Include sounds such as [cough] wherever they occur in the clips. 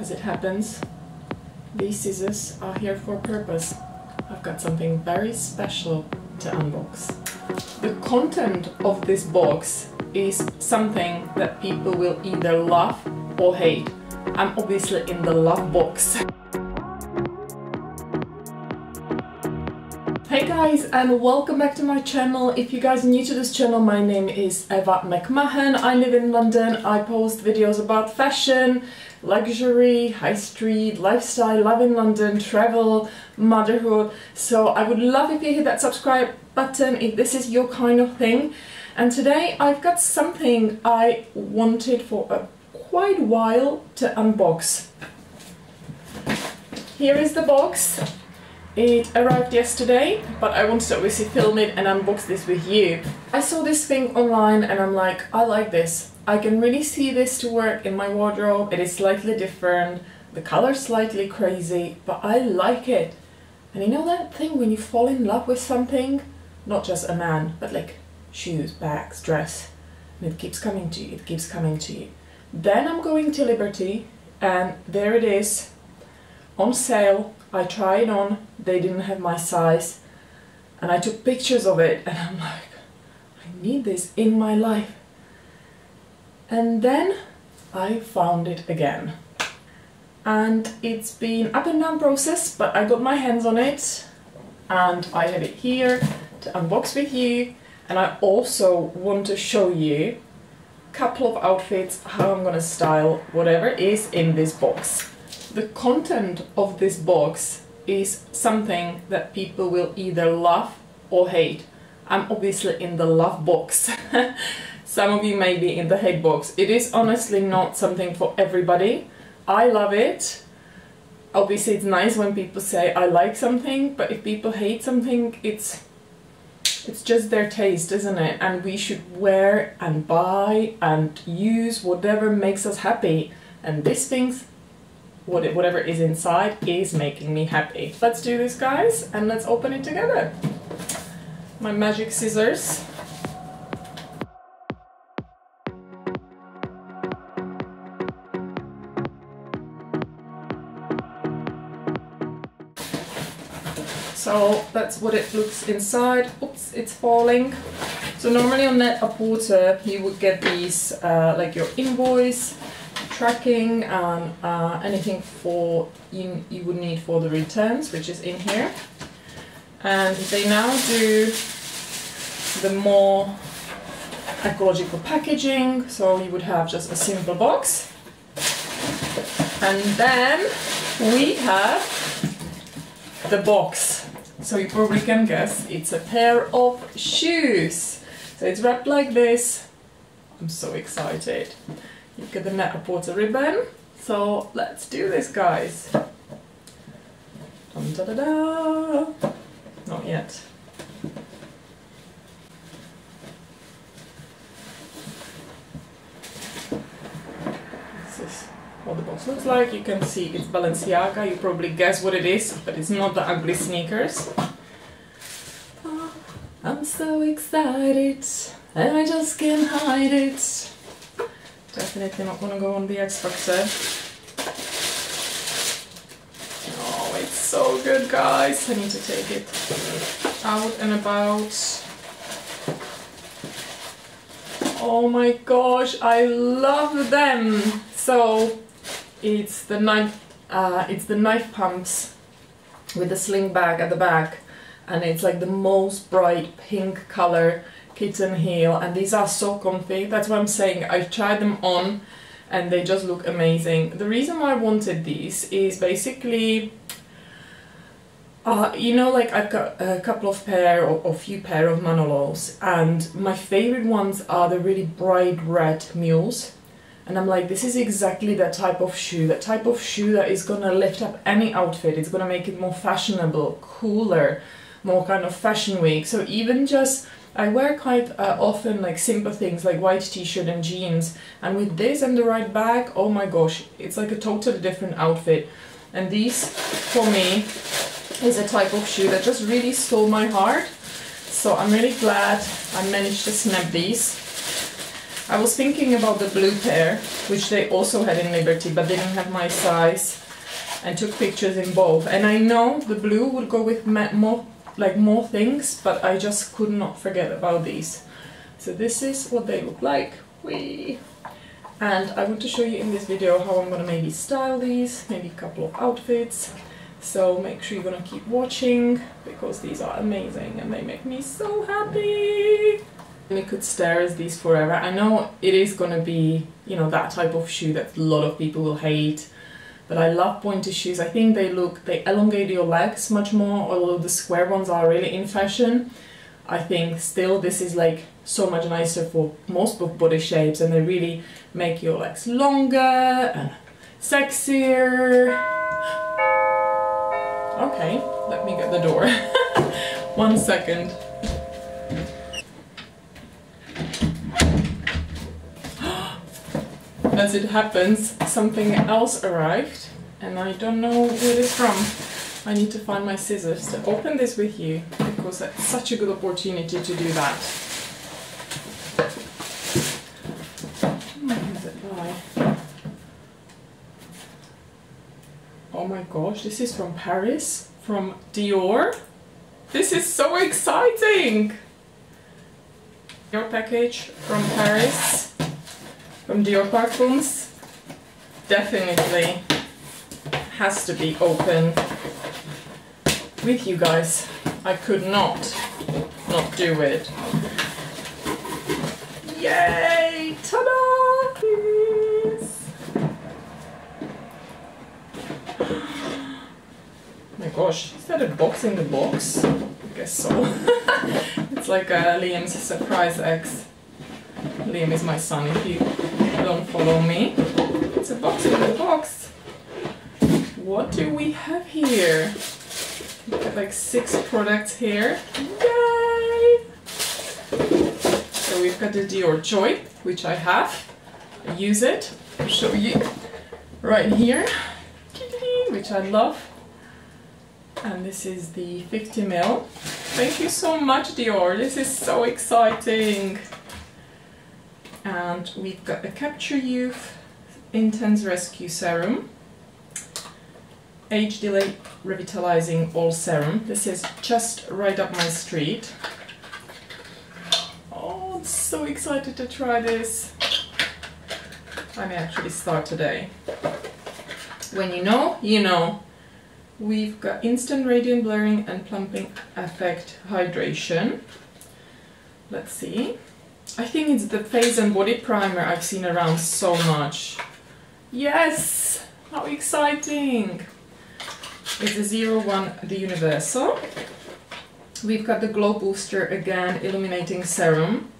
As it happens, these scissors are here for a purpose. I've got something very special to unbox. The content of this box is something that people will either love or hate. I'm obviously in the love box. Hey guys and welcome back to my channel. If you guys are new to this channel, my name is Eva McMahon. I live in London. I post videos about fashion, luxury, high street, lifestyle, love in London, travel, motherhood. So I would love if you hit that subscribe button if this is your kind of thing. And today I've got something I wanted for quite a quite while to unbox. Here is the box. It arrived yesterday, but I wanted to obviously film it and unbox this with you. I saw this thing online and I'm like, I like this. I can really see this to work in my wardrobe. It is slightly different, the color's slightly crazy, but I like it. And you know that thing when you fall in love with something? Not just a man, but like shoes, bags, dress. And it keeps coming to you, it keeps coming to you. Then I'm going to Liberty and there it is on sale I tried on, they didn't have my size, and I took pictures of it, and I'm like, I need this in my life. And then I found it again. And it's been up and down process, but I got my hands on it, and I have it here to unbox with you. And I also want to show you a couple of outfits, how I'm gonna style whatever is in this box. The content of this box is something that people will either love or hate. I'm obviously in the love box. [laughs] Some of you may be in the hate box. It is honestly not something for everybody. I love it. Obviously it's nice when people say I like something, but if people hate something, it's it's just their taste, isn't it? And we should wear and buy and use whatever makes us happy. And this thing's whatever is inside is making me happy. Let's do this guys and let's open it together. My magic scissors. So that's what it looks inside. Oops, it's falling. So normally on Net-a-Porter you would get these uh, like your invoice, tracking and uh, anything for you, you would need for the returns, which is in here. And they now do the more ecological packaging, so you would have just a simple box. And then we have the box. So you probably can guess it's a pair of shoes. So it's wrapped like this. I'm so excited. You get the Net-a-Porter ribbon. So let's do this, guys. Dun, da, da, da. Not yet. This is what the box looks like. You can see it's Balenciaga. You probably guess what it is, but it's not the ugly sneakers. Oh, I'm so excited and I just can't hide it. Definitely not gonna go on the X Factor. Oh, it's so good, guys. I need to take it out and about. Oh my gosh, I love them. So it's the knife, uh, it's the knife pumps with the slingback at the back, and it's like the most bright pink color kitten heel and these are so comfy. That's what I'm saying. I tried them on and they just look amazing. The reason why I wanted these is basically uh, you know like I've got a couple of pair or a few pair of Manolos and my favorite ones are the really bright red mules and I'm like this is exactly that type of shoe that type of shoe that is gonna lift up any outfit it's gonna make it more fashionable cooler more kind of fashion week so even just I wear quite uh, often like simple things like white t-shirt and jeans and with this and the right bag, oh my gosh, it's like a totally different outfit. And these, for me, is a type of shoe that just really stole my heart. So I'm really glad I managed to snap these. I was thinking about the blue pair, which they also had in Liberty, but they didn't have my size, and took pictures in both. And I know the blue would go with more, like more things, but I just could not forget about these. So this is what they look like. Whee! And I want to show you in this video how I'm gonna maybe style these, maybe a couple of outfits. So make sure you're gonna keep watching because these are amazing and they make me so happy. I could stare at these forever. I know it is gonna be, you know, that type of shoe that a lot of people will hate. But I love pointy shoes. I think they look, they elongate your legs much more, although the square ones are really in fashion. I think still this is like so much nicer for most body shapes and they really make your legs longer and sexier. Okay, let me get the door. [laughs] One second. As it happens, something else arrived and I don't know where it is from. I need to find my scissors to open this with you because it's such a good opportunity to do that. Oh my gosh, this is from Paris, from Dior. This is so exciting! Your package from Paris, from Dior Parfums. Definitely has to be open with you guys. I could not not do it. Yay! Ta-da! Please. my gosh, is that a box in the box? I guess so. [laughs] it's like Liam's surprise eggs. Liam is my son if you don't follow me. It's a box in the box. What do we have here? We have like six products here. Yay! So we've got the Dior Joy, which I have. I use it. I'll show you right here, which I love. And this is the 50 ml. Thank you so much, Dior. This is so exciting. And we've got a Capture Youth Intense Rescue Serum age delay revitalizing oil serum. This is just right up my street. Oh, I'm so excited to try this. I may actually start today. When you know, you know. We've got instant radiant blurring and plumping effect hydration. Let's see. I think it's the face and body primer I've seen around so much. Yes! How exciting! It's the 01, the Universal. We've got the Glow Booster again, Illuminating Serum.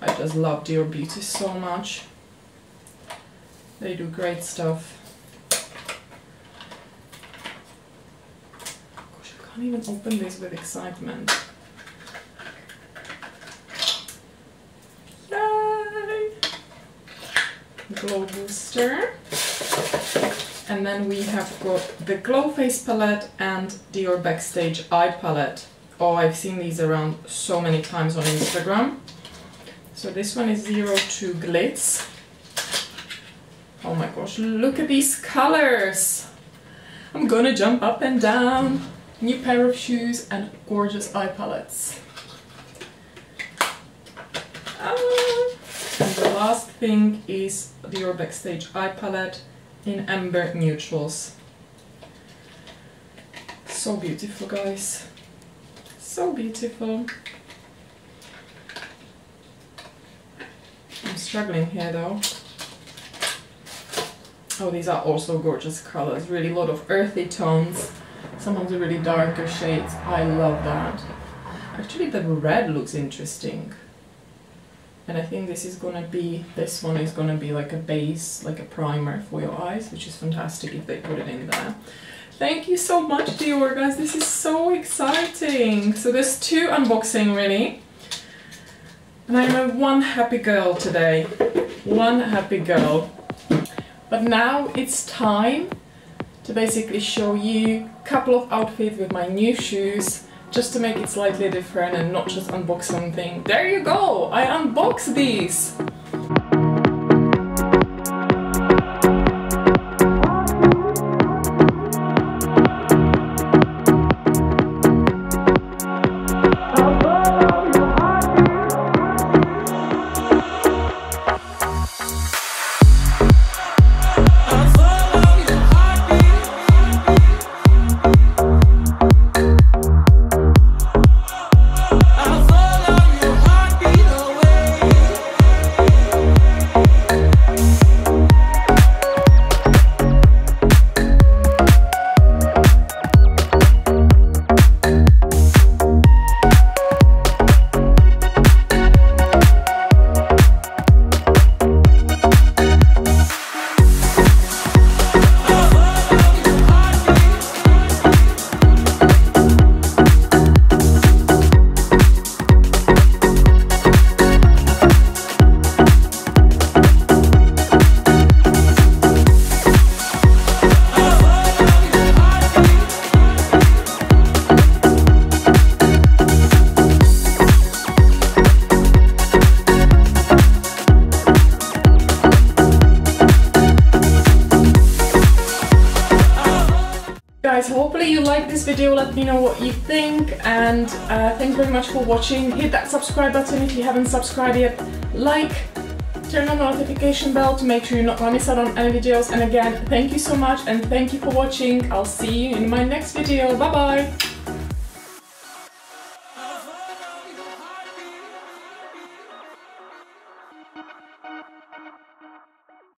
I just love Dior Beauty so much. They do great stuff. Gosh, I can't even open this with excitement. Glow Booster. And then we have got the Glow Face palette and Dior Backstage Eye palette. Oh, I've seen these around so many times on Instagram. So this one is 02 Glitz. Oh my gosh, look at these colors! I'm gonna jump up and down. New pair of shoes and gorgeous eye palettes. Ah. And the last thing is Dior Backstage Eye Palette in amber neutrals. So beautiful guys. So beautiful. I'm struggling here though. Oh, these are also gorgeous colors. Really a lot of earthy tones. Sometimes really darker shades. I love that. Actually, the red looks interesting and I think this is gonna be this one is gonna be like a base like a primer for your eyes which is fantastic if they put it in there. Thank you so much Dior guys. This is so exciting. So there's two unboxing really. And I'm a one happy girl today. One happy girl. But now it's time to basically show you a couple of outfits with my new shoes just to make it slightly different and not just unbox something. There you go! I unboxed these! And uh, thanks very much for watching. Hit that subscribe button if you haven't subscribed yet. Like turn on the notification bell to make sure you're not miss out on any videos. And again thank you so much and thank you for watching. I'll see you in my next video. Bye bye